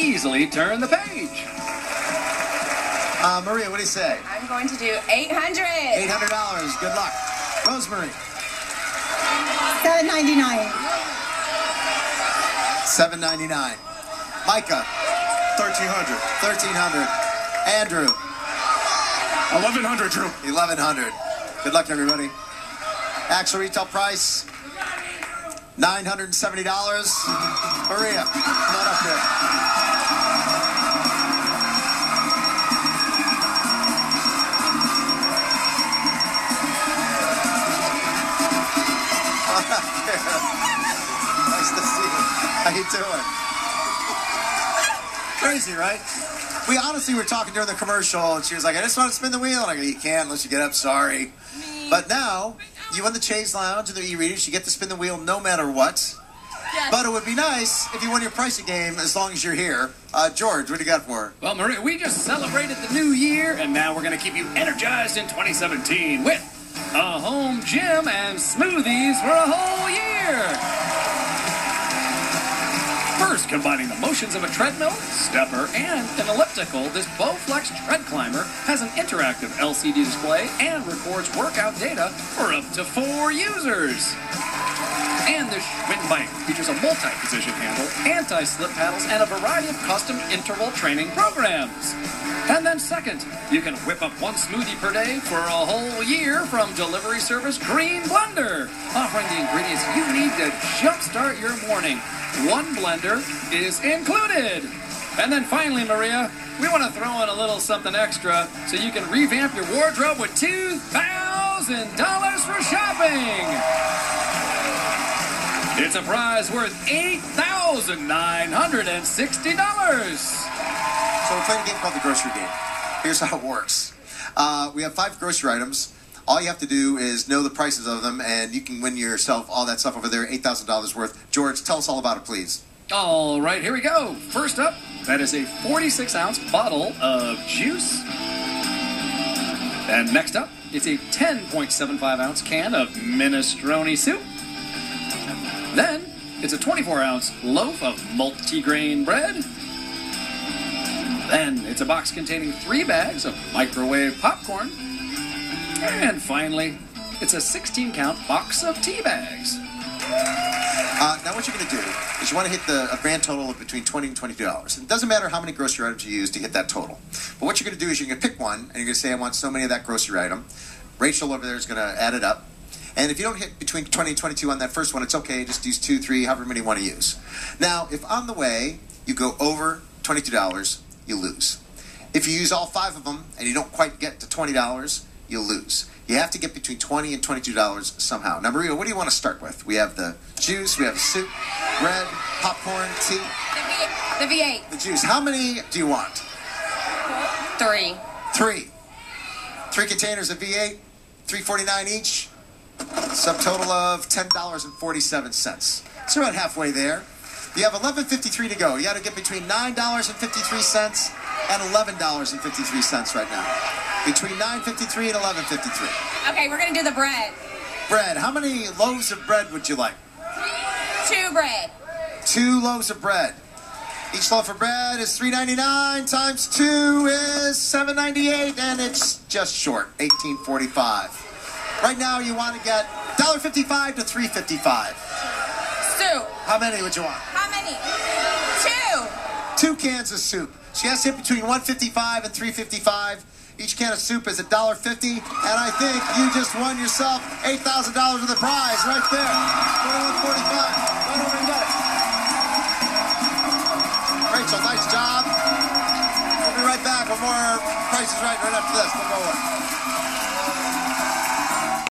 easily turn the page. Uh, Maria, what do you say? I'm going to do 800. $800. Good luck. Rosemary, 799. 799. Micah, 1300 1,300. Andrew, 1100 Drew. 1,100. Good luck, everybody. Actual retail price, $970. Maria, come on up here. How you doing? Crazy, right? We honestly were talking during the commercial, and she was like, "I just want to spin the wheel." And I go, "You can't unless you get up. Sorry." But now you won the Chaise Lounge and the e-readers. You get to spin the wheel no matter what. But it would be nice if you won your pricing game as long as you're here. Uh, George, what do you got for her? Well, Maria, we just celebrated the new year, and now we're going to keep you energized in 2017 with a home gym and smoothies for a whole year. First, combining the motions of a treadmill, stepper, and an elliptical, this Bowflex Tread Climber has an interactive LCD display and records workout data for up to four users. And the Schwinn bike features a multi-position handle, anti-slip paddles, and a variety of custom interval training programs. And then second, you can whip up one smoothie per day for a whole year from delivery service Green Blender, offering the ingredients you need to jumpstart your morning. One blender is included. And then finally, Maria, we want to throw in a little something extra so you can revamp your wardrobe with $2,000 for shopping. It's a prize worth $8,960. So we're playing a game called the grocery game. Here's how it works. Uh, we have five grocery items. All you have to do is know the prices of them, and you can win yourself all that stuff over there, eight thousand dollars worth. George, tell us all about it, please. All right, here we go. First up, that is a 46 ounce bottle of juice. And next up, it's a 10.75 ounce can of minestrone soup. Then, it's a 24 ounce loaf of multigrain bread. Then, it's a box containing three bags of microwave popcorn. And finally, it's a 16 count box of tea bags. Uh, now, what you're going to do is you want to hit the a grand total of between twenty and twenty-two dollars. It doesn't matter how many grocery items you use to hit that total. But what you're going to do is you're going to pick one, and you're going to say, "I want so many of that grocery item." Rachel over there is going to add it up. And if you don't hit between 20 and 22 on that first one, it's okay. Just use two, three, however many you want to use. Now, if on the way you go over $22, you lose. If you use all five of them and you don't quite get to $20, you lose. You have to get between 20 and $22 somehow. Now, Maria, what do you want to start with? We have the juice, we have the soup, bread, popcorn, tea, The, v- the V8. the juice. How many do you want? Three. Three. Three containers of V8, three forty nine each. Subtotal of ten dollars and forty seven cents. So we're about halfway there. You have eleven fifty three to go. You got to get between nine dollars and fifty three cents and eleven dollars and fifty three cents right now. Between nine fifty three and eleven fifty three. Okay, we're going to do the bread. Bread. How many loaves of bread would you like? Two bread. Two loaves of bread. Each loaf of bread is three ninety nine times two is seven ninety eight, and it's just short eighteen forty five. Right now, you want to get fifty five to three fifty five. Soup. How many would you want? How many? Two. Two cans of soup. She has to hit between one fifty five and three fifty five. Each can of soup is $1.50, and I think you just won yourself $8,000 of the prize right there. 2145. Right over and get it. Rachel, nice job. We'll be right back with more prices right right after this. Don't go away.